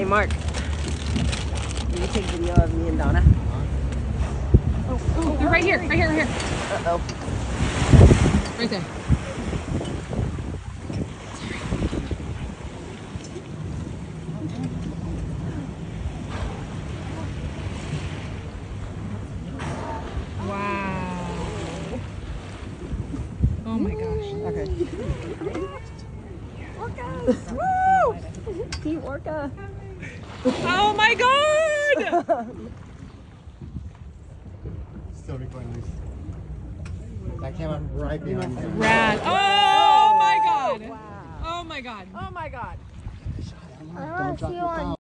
Hey, Mark. Will you take video of me and Donna? Oh, oh, they're right here, right here, right here. Uh-oh. Right there. Oh, Orca. Oh my god! Still recording this. That came up right behind you. Rad. Oh my god. Oh my god. Oh my god. Don't drop your phone.